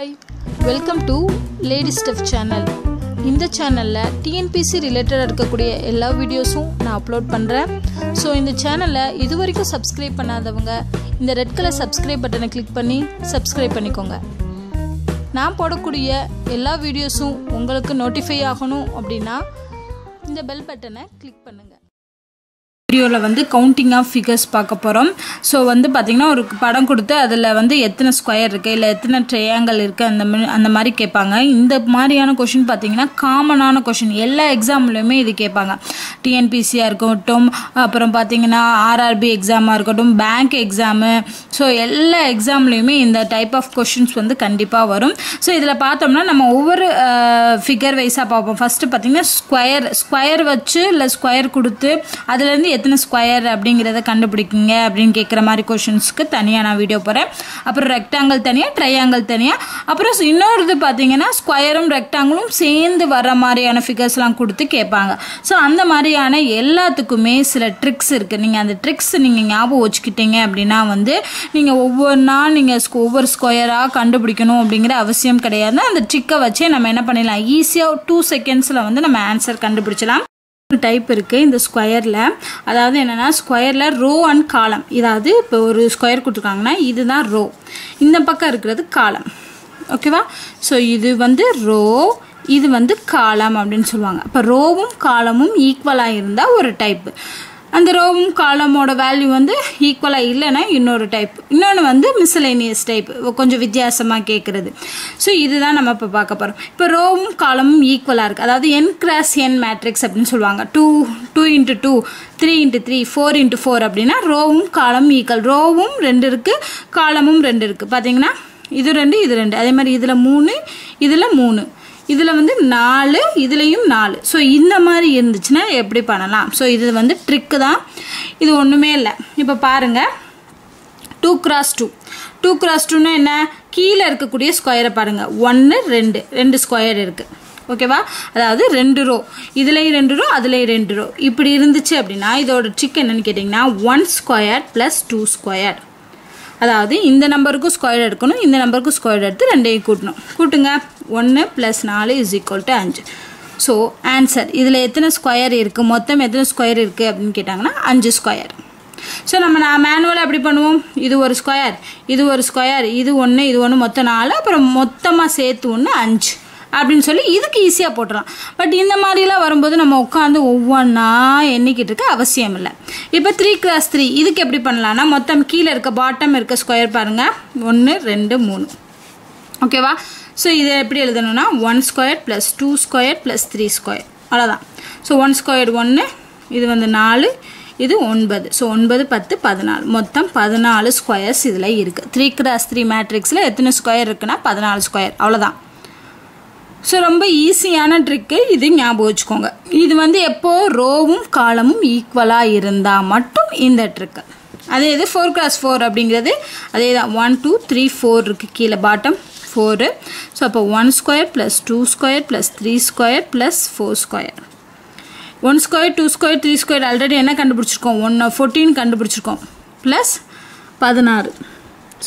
Hi welcome to lady Steph channel இந்த சேனலில் TNPSC ரிலேட்டடாக இருக்கக்கூடிய எல்லா வீடியோஸும் நான் அப்லோட் பண்ணுறேன் ஸோ இந்த சேனலை இது வரைக்கும் சப்ஸ்கிரைப் பண்ணாதவங்க இந்த ரெட் கலர் சப்ஸ்கிரைப் பட்டனை கிளிக் பண்ணி சப்ஸ்கிரைப் பண்ணிக்கோங்க. நான் போடக்கூடிய எல்லா வீடியோஸும் உங்களுக்கு நோட்டிஃபை ஆகணும் அப்படின்னா இந்த பெல் பட்டனை கிளிக் பண்ணுங்கள் வீடியோவில் வந்து கவுண்டிங் ஆஃப் ஃபிகர்ஸ் பார்க்க போகிறோம் ஸோ வந்து பார்த்திங்கன்னா ஒரு படம் கொடுத்து அதில் வந்து எத்தனை ஸ்கொயர் இருக்குது இல்லை எத்தனை ட்ரையாங்கல் இருக்குது அந்த மாதிரி அந்த மாதிரி கேட்பாங்க. இந்த மாதிரியான கொஷின் பார்த்தீங்கன்னா காமனான கொஷின் எல்லா எக்ஸாம்லையுமே இது கேட்பாங்க. டிஎன்பிசியாக இருக்கட்டும் அப்புறம் பார்த்தீங்கன்னா ஆர்ஆர்பி எக்ஸாமாக இருக்கட்டும் பேங்க் எக்ஸாமு ஸோ எல்லா எக்ஸாம்லேயுமே இந்த டைப் ஆஃப் கொஷின்ஸ் வந்து கண்டிப்பாக வரும். ஸோ இதில் பார்த்தோம்னா நம்ம ஒவ்வொரு ஃபிகர் வைஸாக பார்ப்போம். ஃபஸ்ட்டு பார்த்தீங்கன்னா ஸ்கொயர் ஸ்கொயர் வச்சு இல்லை ஸ்கொயர் கொடுத்து அதுலேருந்து எத்தனை ஸ்கொயர் அப்படிங்கிறத கண்டுபிடிக்குங்க அப்படின்னு கேட்குற மாதிரி கொஷின்ஸ்க்கு தனியாக நான் வீடியோ போகிறேன் அப்புறம் ரெக்டாங்கிள் தனியாக ட்ரையாங்கிள் தனியாக அப்புறம் இன்னொருது பார்த்தீங்கன்னா ஸ்கொயரும் ரெக்டாங்கிளும் சேர்ந்து வர மாதிரியான ஃபிகர்ஸ்லாம் கொடுத்து கேட்பாங்க ஸோ அந்த மாதிரியான எல்லாத்துக்குமே சில ட்ரிக்ஸ் இருக்குது நீங்கள் அந்த ட்ரிக்ஸ் நீங்கள் ஞாபகம் வச்சுக்கிட்டீங்க அப்படின்னா வந்து நீங்கள் ஒவ்வொன்றா நீங்கள் ஒவ்வொரு ஸ்கொயராக கண்டுபிடிக்கணும் அப்படிங்கிற அவசியம் கிடையாது அந்த ட்ரிக்கை வச்சே நம்ம என்ன பண்ணிடலாம்? ஈஸியாக டூ செகண்ட்ஸில் வந்து நம்ம ஆன்சர் கண்டுபிடிச்சலாம். டைப் இருக்குது இந்த ஸ்கொயரில் அதாவது என்னென்னா ஸ்கொயரில் ரோ அண்ட் காலம் இதாவது இப்போ ஒரு ஸ்கொயர் கொடுத்துருக்காங்கன்னா இதுதான் ரோ இந்த பக்கம் இருக்கிறது காலம் ஓகேவா ஸோ இது வந்து ரோ இது வந்து காலம் அப்படின்னு சொல்லுவாங்க. இப்போ ரோவும் காலமும் ஈக்குவலாக இருந்தால் ஒரு டைப்பு அந்த ரோவும் காலமோட வேல்யூ வந்து ஈக்குவலாக இல்லைன்னா இன்னொரு டைப் இன்னொன்று வந்து மிஸ்லேனியஸ் டைப் கொஞ்சம் வித்தியாசமாக கேட்குறது ஸோ இதுதான் நம்ம இப்போ பார்க்க போகிறோம் இப்போ ரோவும் காலமும் ஈக்குவலாக இருக்குது அதாவது என் கிராஸ் என் மேட்ரிக்ஸ் அப்படின்னு சொல்லுவாங்க. Two two into two three into three four into four அப்படின்னா ரோவும் காலமும் ஈக்குவல் ரோவும் ரெண்டு இருக்குது காலமும் ரெண்டு இருக்குது பார்த்தீங்கன்னா இது ரெண்டு இது ரெண்டு. அதே மாதிரி இதில் மூணு இதில் மூணு. இதில் வந்து நாலு இதுலேயும் நாலு. ஸோ இந்த மாதிரி இருந்துச்சுன்னா எப்படி பண்ணலாம்? ஸோ இது வந்து ட்ரிக்கு தான். இது ஒன்றுமே இல்லை. இப்போ பாருங்கள் two cross two two cross டூன்னா என்ன? கீழே இருக்கக்கூடிய ஸ்கொயரை பாருங்கள் ஒன்று ரெண்டு. ரெண்டு ஸ்கொயர் இருக்குது ஓகேவா அதாவது ரெண்டு ரோ இதுலேயும் ரெண்டு ரோ அதுலேயும் ரெண்டு ரோ இப்படி இருந்துச்சு அப்படின்னா இதோட ட்ரிக் என்னென்னு கேட்டிங்கன்னா one square plus two square அதாவது இந்த நம்பருக்கும் ஸ்கொயர் எடுக்கணும் இந்த நம்பருக்கும் ஸ்கொயர் எடுத்து ரெண்டையும் கூட்டணும். கூட்டுங்க. ஒன்று ப்ளஸ் நாலு இஸ் ஈக்குவல் டு அஞ்சு. ஸோ ஆன்சர் இதில் எத்தனை ஸ்கொயர் இருக்குது மொத்தம் எத்தனை ஸ்கொயர் இருக்குது அப்படின்னு கேட்டாங்கன்னா அஞ்சு ஸ்கொயர் ஸோ நம்ம நான் மேனுவலாக எப்படி பண்ணுவோம்? இது ஒரு ஸ்கொயர் இது ஒரு ஸ்கொயர் இது ஒன்று இது ஒன்று மொத்தம் நாலு அப்புறம் மொத்தமாக சேர்த்து ஒன்று அஞ்சு. அப்படின்னு சொல்லி இதுக்கு ஈஸியாக போட்டுடலாம் பட் இந்த மாதிரிலாம் வரும்போது நம்ம உட்காந்து ஒவ்வொன்றா எண்ணிக்கிட்டு இருக்க அவசியம் இல்லை. இப்போ த்ரீ கிராஸ் த்ரீ இதுக்கு எப்படி பண்ணலான்னா மொத்தம் கீழே இருக்க பாட்டம் இருக்க ஸ்கொயர் பாருங்கள் ஒன்று ரெண்டு மூணு. ஓகேவா ஸோ இதை எப்படி எழுதணும்னா one square plus two square plus three square அவ்வளோதான் ஸோ ஒன் ஸ்கொயர் ஒன்று இது வந்து நாலு இது ஒன்பது. ஸோ ஒன்பது பத்து பதினாலு. மொத்தம் பதினாலு ஸ்கொயர்ஸ் இதில் இருக்குது த்ரீ கிராஸ் த்ரீ மேட்ரிக்ஸில் எத்தனை ஸ்கொயர் இருக்குன்னா பதினாலு ஸ்கொயர் அவ்வளோதான் ஸோ ரொம்ப ஈஸியான ட்ரிக்கு இது ஞாபகம் வச்சுக்கோங்க. இது வந்து எப்போ ரோவும் காலமும் ஈக்குவலாக இருந்தால் மட்டும் இந்த ட்ரிக்கு அதே இது ஃபோர் கிளாஸ் ஃபோர் அப்படிங்கிறது அதே தான் ஒன் டூ த்ரீ ஃபோர் இருக்குது கீழே பாட்டம் ஃபோரு ஸோ அப்போ one square plus two square plus three square plus four square one square two square three square already என்ன கண்டுபிடிச்சிருக்கோம்? ஒன்று ஃபோர்டீன் கண்டுபிடிச்சிருக்கோம். ப்ளஸ் பதினாறு.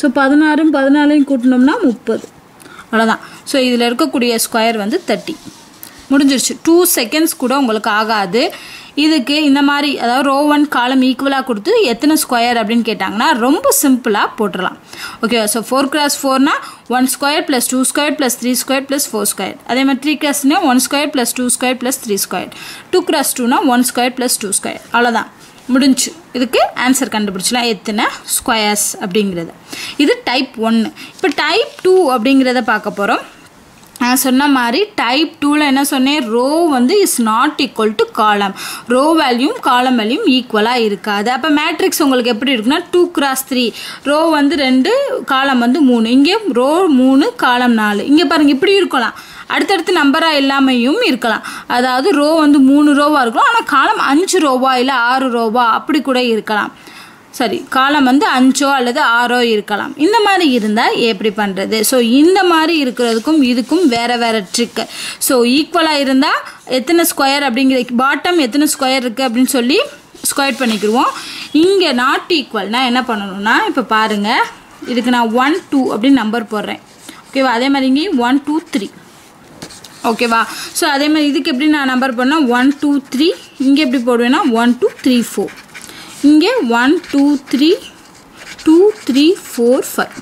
ஸோ பதினாறும் பதினாலையும் கூட்டினோம்னா முப்பது. அவ்வளோதான் ஸோ இதில் இருக்கக்கூடிய ஸ்கொயர் வந்து தேர்ட்டி முடிஞ்சிருச்சு. டூ செகண்ட்ஸ் கூட உங்களுக்கு ஆகாது. இதுக்கு இந்த மாதிரி அதாவது ரோ ஒன் காலம் ஈக்குவலாக கொடுத்து எத்தனை ஸ்கொயர் அப்படின்னு கேட்டாங்கன்னா ரொம்ப சிம்பிளாக போட்டுடலாம் ஓகேவா so four cross ஃபோர்னா one square plus two square plus three square plus four square அதே மாதிரி three கிராஸ்னா one square plus two square plus three square two cross டூனா one square plus two square அவ்வளோதான் முடிஞ்சு. இதுக்கு ஆன்சர் கண்டுபிடிச்சலாம் எத்தனை squares அப்படிங்கிறது. இது type ஒன்று இப்போ டைப் டூ அப்படிங்கிறத பார்க்க போகிறோம் நான் சொன்ன மாதிரி டைப் டூவில் என்ன சொன்னேன்? ரோ வந்து is not equal to column row வேல்யூம் காலம் வேல்யூம் ஈக்குவலாக இருக்காது. அப்போ மேட்ரிக்ஸ் உங்களுக்கு எப்படி இருக்குன்னா டூ கிராஸ் த்ரீ ரோ வந்து ரெண்டு காலம் வந்து மூணு. இங்கே ரோ மூணு காலம் நாலு. இங்கே பாருங்கள் இப்படி இருக்கலாம். அடுத்தடுத்து நம்பராக இல்லாமையும் இருக்கலாம். அதாவது ரோ வந்து மூணு ரோவாக இருக்கலாம். ஆனால் காலம் அஞ்சு ரோவா இல்லை ஆறு ரோவா அப்படி கூட இருக்கலாம். சரி காலம் வந்து அஞ்சோ அல்லது ஆறோ இருக்கலாம். இந்த மாதிரி இருந்தால் எப்படி பண்ணுறது ஸோ இந்த மாதிரி இருக்கிறதுக்கும் இதுக்கும் வேறு வேறு ட்ரிக்கு ஸோ ஈக்குவலாக இருந்தால் எத்தனை ஸ்கொயர் அப்படிங்கிற பாட்டம் எத்தனை ஸ்கொயர் இருக்குது அப்படின்னு சொல்லி ஸ்கொயர் பண்ணிக்கிடுவோம். இங்கே நாட் ஈக்குவல்னால் என்ன பண்ணணும்னா இப்போ பாருங்கள் இதுக்கு நான் ஒன் டூ அப்படின்னு நம்பர் போடுறேன். ஓகேவா அதே மாதிரி இங்கேயும் ஒன் டூ த்ரீ ஓகேவா ஸோ அதே மாதிரி இதுக்கு எப்படி நான் நம்பர் பண்ணால் ஒன் டூ த்ரீ இங்கே எப்படி போடுவேன்னா ஒன் டூ த்ரீ ஃபோர் இங்கே one two three two three four five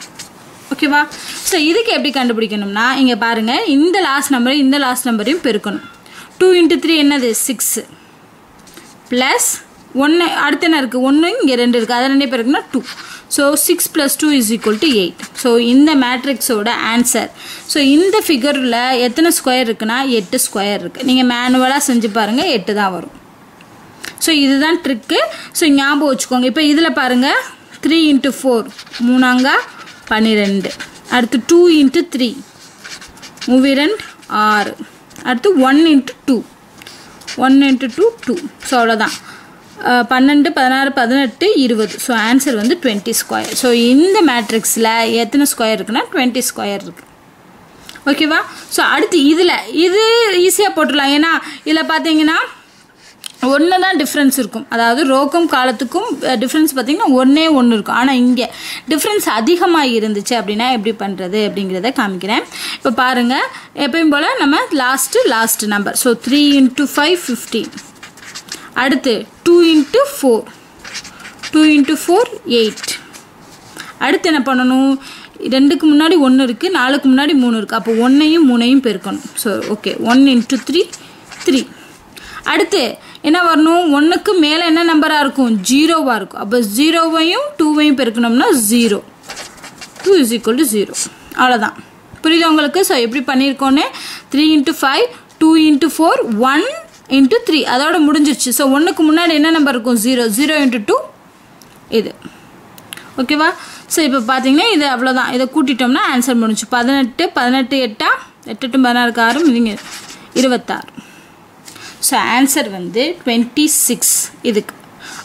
ஓகேவா ஸோ இதுக்கு எப்படி கண்டுபிடிக்கணும்னா இங்கே பாருங்கள் இந்த லாஸ்ட் நம்பரையும் இந்த லாஸ்ட் நம்பரையும் பெருக்கணும். டூ இன்ட்டு த்ரீ என்னது? சிக்ஸு ப்ளஸ் ஒன்று அடுத்து என்ன இருக்குது ஒன்று இங்கே ரெண்டு இருக்குது அதை ரெண்டே இருக்குன்னா two so six plus two is equal to eight so இந்த மேட்ரிக்ஸோட ஆன்சர் ஸோ இந்த ஃபிகரில் எத்தனை ஸ்கொயர் இருக்குன்னா எட்டு ஸ்கொயர் இருக்குது நீங்கள் மேனுவலாக செஞ்சு பாருங்கள் எட்டு தான் வரும். ஸோ இதுதான் ட்ரிக்கு ஸோ ஞாபகம் வச்சுக்கோங்க. இப்போ இதில் பாருங்கள் த்ரீ இன்ட்டு ஃபோர் மூணாங்கா பன்னிரெண்டு அடுத்து டூ இன்ட்டு த்ரீ மூவிரண்ட் ஆறு. அடுத்து one into two one into two two so அவ்வளோதான் பன்னெண்டு பதினாறு பதினெட்டு இருபது. ஸோ ஆன்சர் வந்து டுவெண்ட்டி ஸ்கொயர் ஸோ இந்த மேட்ரிக்ஸில் எத்தனை ஸ்கொயர் இருக்குன்னா டுவெண்ட்டி ஸ்கொயர் இருக்குது ஓகேவா ஸோ அடுத்து இதில் இது ஈஸியாக போட்டுடலாம். ஏன்னா இதில் பார்த்தீங்கன்னா ஒன்று தான் டிஃப்ரென்ஸ் இருக்கும். அதாவது ரோக்கும் காலத்துக்கும் டிஃப்ரென்ஸ் பார்த்திங்கன்னா ஒன்றே ஒன்று இருக்கும். ஆனால் இங்கே டிஃப்ரென்ஸ் அதிகமாக இருந்துச்சு அப்படின்னா எப்படி பண்ணுறது அப்படிங்கிறத காமிக்கிறேன். இப்போ பாருங்கள் எப்பயும் போல் நம்ம last last number so three into five fifteen அடுத்து two into four two into four eight அடுத்து என்ன பண்ணணும்? ரெண்டுக்கு முன்னாடி ஒன்று இருக்குது நாலுக்கு முன்னாடி மூணு இருக்குது அப்போ ஒன்றையும் மூணையும் பெருக்கணும். So okay one into three three அடுத்து என்ன வரணும்? ஒன்றுக்கு மேலே என்ன நம்பராக இருக்கும்? ஜீரோவாக இருக்கும். அப்போ ஜீரோவையும் டூவையும் பெருக்கணும்னா zero two is equal to zero அவ்வளோதான் புரியுது உங்களுக்கு? ஸோ எப்படி பண்ணியிருக்கோன்னு? Three into five two into four one into three அதோட முடிஞ்சிருச்சு. ஸோ ஒன்றுக்கு முன்னாடி என்ன நம்பர் இருக்கும்? ஜீரோ ஜீரோ இன்ட்டு டூ இது. ஓகேவா ஸோ இப்போ பார்த்தீங்கன்னா இது அவ்வளோதான் இதை கூட்டிட்டோம்னா ஆன்சர் முடிஞ்சு பதினெட்டு பதினெட்டு எட்டா? எட்டு எட்டு பதினாறுக்கு ஆறு இதுங்க இருபத்தாறு. ஸோ ஆன்சர் வந்து டுவெண்ட்டி சிக்ஸ் இதுக்கு.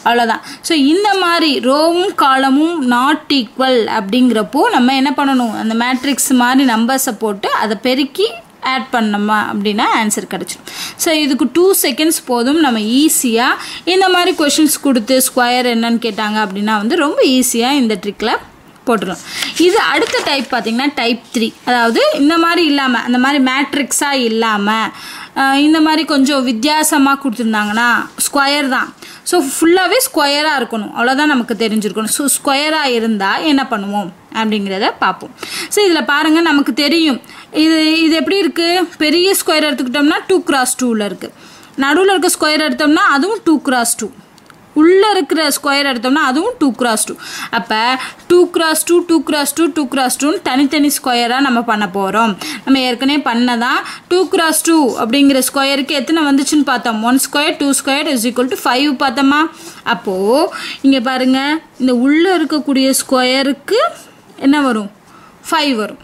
அவ்வளோதான் ஸோ இந்த மாதிரி ரோவும் காலமும் நாட் ஈக்குவல் அப்படிங்கிறப்போ நம்ம என்ன பண்ணணும்? அந்த மேட்ரிக்ஸ் மாதிரி நம்பர்ஸை போட்டு அதை பெருக்கி ஆட் பண்ணோமா அப்படின்னா ஆன்சர் கிடச்சிடும். ஸோ இதுக்கு டூ செகண்ட்ஸ் போதும். நம்ம ஈஸியாக இந்த மாதிரி கொஷின்ஸ் கொடுத்து ஸ்கொயர் என்னன்னு கேட்டாங்க அப்படின்னா வந்து ரொம்ப ஈஸியாக இந்த ட்ரிக்கில் போட்டுருலாம் இது அடுத்த டைப் பார்த்திங்கன்னா டைப் த்ரீ அதாவது இந்த மாதிரி இல்லாமல் அந்த மாதிரி மேட்ரிக்ஸாக இல்லாமல் இந்த மாதிரி கொஞ்சம் வித்தியாசமாக கொடுத்துருந்தாங்கன்னா ஸ்கொயர் தான். ஸோ ஃபுல்லாகவே ஸ்கொயராக இருக்கணும். அவ்வளோதான் நமக்கு தெரிஞ்சிருக்கணும். ஸோ ஸ்கொயராக இருந்தால் என்ன பண்ணுவோம்? அப்படிங்கிறத பார்ப்போம். ஸோ இதில் பாருங்கள் நமக்கு தெரியும். இது இது எப்படி இருக்குது பெரிய ஸ்கொயர் எடுத்துக்கிட்டோம்னா டூ கிராஸ் டூவில் இருக்குது நடுவில் இருக்க ஸ்கொயர் எடுத்தோம்னா அதுவும் டூ கிராஸ் டூ உள்ளே இருக்கிற ஸ்கொயர் எடுத்தோம்னா அதுவும் டூ கிராஸ் டூ அப்போ two cross two two cross two two cross டூன்னு தனித்தனி ஸ்கொயராக நம்ம பண்ண போகிறோம் நம்ம ஏற்கனவே பண்ணதான். டூ கிராஸ் டூ அப்படிங்கிற ஸ்கொயருக்கு எத்தனை வந்துச்சுன்னு பார்த்தோம். One square two square is equal to five பார்த்தோமா? அப்போது இங்கே பாருங்கள் இந்த உள்ளே இருக்கக்கூடிய ஸ்கொயருக்கு என்ன வரும்? ஃபைவ் வரும்.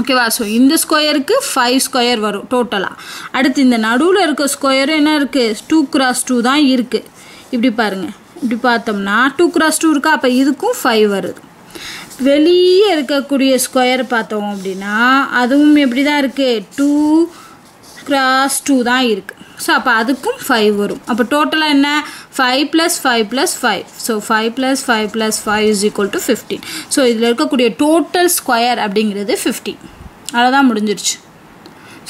ஓகேவா ஸோ இந்த ஸ்கொயருக்கு ஃபைவ் ஸ்கொயர் வரும் டோட்டலாக அடுத்து இந்த நடுவில் இருக்க ஸ்கொயரும் என்ன இருக்குது டூ கிராஸ் டூ தான் இருக்குது இப்படி பாருங்கள் இப்படி பார்த்தோம்னா டூ கிராஸ் டூ இருக்கா? அப்போ இதுக்கும் ஃபைவ் வருது. வெளியே இருக்கக்கூடிய ஸ்கொயர் பார்த்தோம் அப்படின்னா அதுவும் எப்படி தான் இருக்குது டூ கிராஸ் டூ தான் இருக்குது ஸோ அப்போ அதுக்கும் ஃபைவ் வரும். அப்போ டோட்டலாக என்ன? Five plus five plus five so five plus five plus five is equal to fifteen so இதில் இருக்கக்கூடிய டோட்டல் ஸ்கொயர் அப்படிங்கிறது ஃபிஃப்டீன் அவ்வளோதான் முடிஞ்சிருச்சு.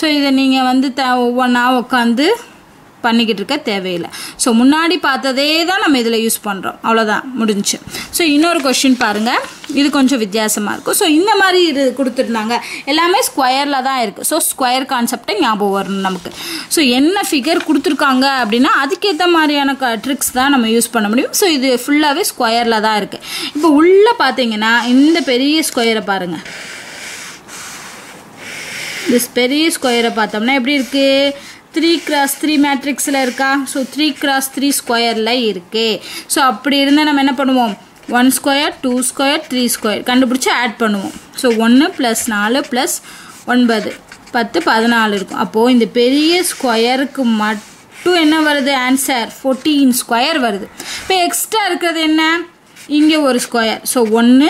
ஸோ இதை நீங்கள் வந்து த ஒவ்வொன்றா உட்காந்து பண்ணிக்கிட்டு இருக்க தேவையில்லை. ஸோ முன்னாடி பார்த்ததே தான் நம்ம இதில் யூஸ் பண்ணுறோம் அவ்வளோதான் முடிஞ்சு ஸோ இன்னொரு கொஷின் பாருங்கள் இது கொஞ்சம் வித்தியாசமாக இருக்கும். ஸோ இந்த மாதிரி இது கொடுத்துருந்தாங்க. எல்லாமே ஸ்கொயரில் தான் இருக்குது ஸோ ஸ்கொயர் கான்செப்டை ஞாபகம் வரணும் நமக்கு. ஸோ என்ன ஃபிகர் கொடுத்துருக்காங்க அப்படின்னா அதுக்கேற்ற மாதிரியான க ட்ரிக்ஸ் தான் நம்ம யூஸ் பண்ண முடியும். ஸோ இது ஃபுல்லாகவே ஸ்கொயரில் தான் இருக்குது இப்போ உள்ளே பார்த்தீங்கன்னா இந்த பெரிய ஸ்கொயரை பாருங்கள் திஸ் பெரிய ஸ்கொயரை பார்த்தோம்னா எப்படி இருக்குது த்ரீ கிராஸ் த்ரீ மேட்ரிக்ஸில் இருக்கா? ஸோ த்ரீ கிராஸ் த்ரீ ஸ்கொயரில் இருக்கே. ஸோ அப்படி இருந்தால் நம்ம என்ன பண்ணுவோம்? One square two square three square கண்டுபிடிச்சி ஆட் பண்ணுவோம். ஸோ ஒன்று ப்ளஸ் நாலு ப்ளஸ் ஒன்பது. பத்து பதினாலு இருக்கும். அப்போது இந்த பெரிய ஸ்கொயருக்கு மட்டும் என்ன வருது? ஆன்சர் ஃபோர்டீன் ஸ்கொயர் வருது. இப்போ எக்ஸ்ட்ரா இருக்கிறது என்ன? இங்கே ஒரு ஸ்கொயர் ஸோ ஒன்று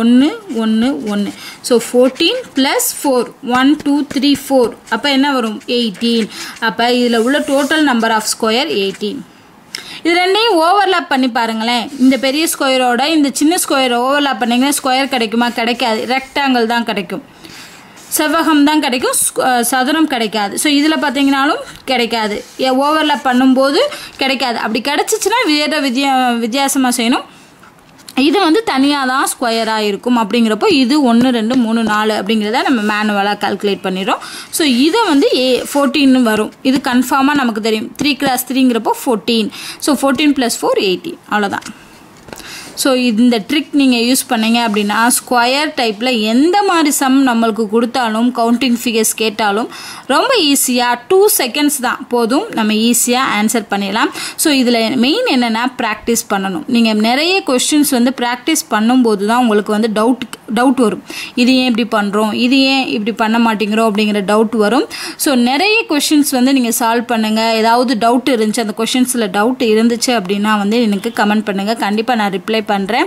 ஒன்று ஒன்று ஒன்று so fourteen plus four one two three four அப்போ என்ன வரும்? எயிட்டீன் அப்போ இதில் உள்ள total number of square eighteen இது ரெண்டையும் ஓவர்லாப் பண்ணி பாருங்களேன். இந்த பெரிய ஸ்கொயரோட இந்த சின்ன ஸ்கொயரை ஓவர்லாப் பண்ணிங்கன்னா ஸ்கொயர் கிடைக்குமா? கிடைக்காது. ரெக்டாங்கிள் தான் கிடைக்கும். செவ்வகம் தான் கிடைக்கும். சதுரம் கிடைக்காது. ஸோ இதில் பார்த்தீங்கனாலும் கிடைக்காது. ஓவர்லாப் பண்ணும்போது கிடைக்காது. அப்படி கிடைச்சிச்சுன்னா வேறு வித்தியா வித்தியாசமாக செய்யணும். இது வந்து தனியாக தான் ஸ்கொயராக இருக்கும் அப்படிங்கிறப்போ இது ஒன்று ரெண்டு மூணு நாலு அப்படிங்கிறத நம்ம மேனுவலாக கால்குலேட் பண்ணிடுறோம். ஸோ இதை வந்து ஏ ஃபோர்டீன் வரும். இது கன்ஃபார்மாக நமக்கு தெரியும். Three class த்ரீங்கிறப்போ fourteen so fourteen plus four eighteen அவ்வளோதான் ஸோ இந்த ட்ரிக் நீங்கள் யூஸ் பண்ணீங்க அப்படின்னா ஸ்கொயர் டைப்பில் எந்த மாதிரி சம் நம்மளுக்கு கொடுத்தாலும் கவுண்டிங் ஃபிகர்ஸ் கேட்டாலும் ரொம்ப ஈஸியாக டூ செகண்ட்ஸ் தான். போதும். நம்ம ஈஸியாக ஆன்சர் பண்ணிடலாம். ஸோ இதில் மெயின் என்னென்னா ப்ராக்டிஸ் பண்ணணும். நீங்கள் நிறைய கொஸ்டின்ஸ் வந்து ப்ராக்டிஸ் பண்ணும்போது தான் உங்களுக்கு வந்து டவுட் டவுட் வரும். இது ஏன் இப்படி பண்ணுறோம் இது ஏன் இப்படி பண்ண மாட்டேங்கிறோம்? அப்படிங்கிற டவுட் வரும். ஸோ நிறைய கொஷின்ஸ் வந்து நீங்கள் சால்வ் பண்ணுங்கள் ஏதாவது டவுட் இருந்துச்சு அந்த கொஷின்ஸில் டவுட் இருந்துச்சு அப்படின்னா வந்து எனக்கு கமெண்ட் பண்ணுங்கள் கண்டிப்பாக நான் ரிப்ளை பண்ணுறேன்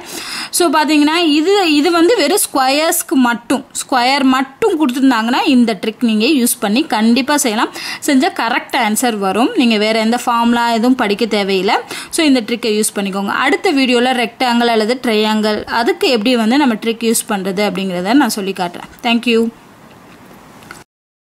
ஸோ பார்த்தீங்கன்னா இது இது வந்து வெறும் ஸ்கொயர்ஸ்க்கு மட்டும் ஸ்கொயர் மட்டும் கொடுத்துருந்தாங்கன்னா இந்த ட்ரிக் நீங்கள் யூஸ் பண்ணி கண்டிப்பாக செய்யலாம். செஞ்சால் கரெக்ட் ஆன்சர் வரும். நீங்கள் வேறு எந்த ஃபார்ம்லாம் எதுவும் படிக்க தேவையில்லை. ஸோ இந்த ட்ரிக்கை யூஸ் பண்ணிக்கோங்க. அடுத்த வீடியோவில் ரெக்டாங்கிள் அல்லது ட்ரையாங்கிள் அதுக்கு எப்படி வந்து நம்ம ட்ரிக் யூஸ் பண்ணுறது அப்படிங்கிறத நான் சொல்லி காட்டுறேன். தேங்க்யூ